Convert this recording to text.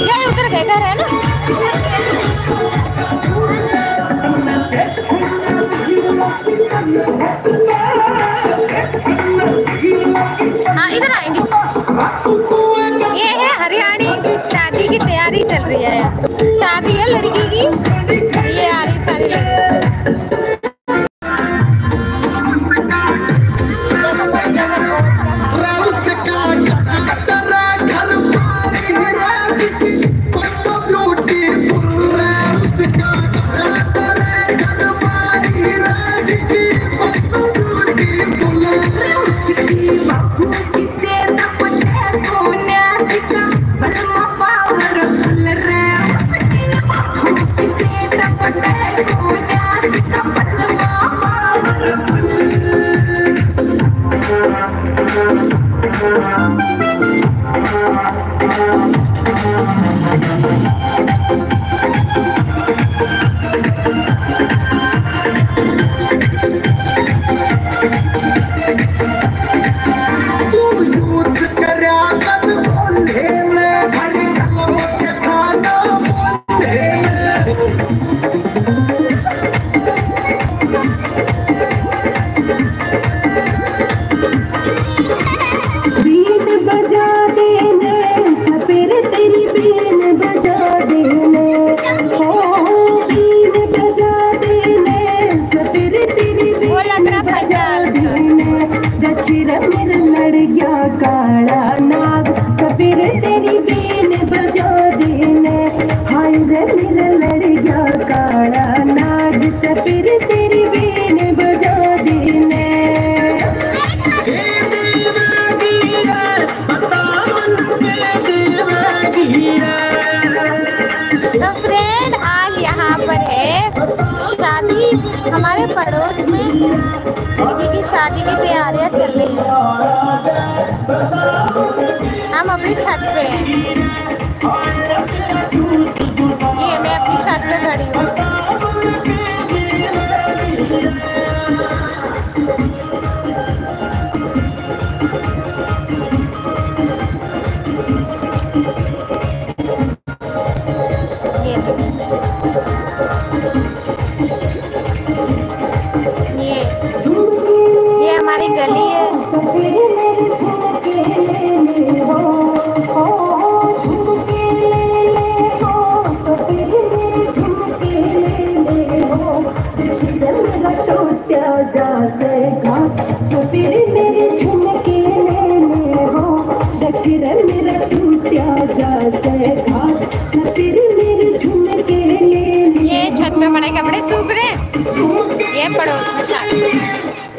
क्या उधर गए घर है ना शादी की तैयारी चल रही है। शादी है लड़की की। ये आ रही सारी बीन लड़ गया काला नाग? सपेर तेरी बीन बजा देने हाय रे मेरा लड़ गया काला नाग? सपेर तेरी बीन बजा देने तो फ्रेंड आज यहाँ पर है। शादी हमारे पड़ोस में लड़की की शादी की तैयारियाँ चल रही हैं। खड़ी हूँ। ये ये छत पे बड़े कपड़े सूख रहे ये पड़ोस में शादी।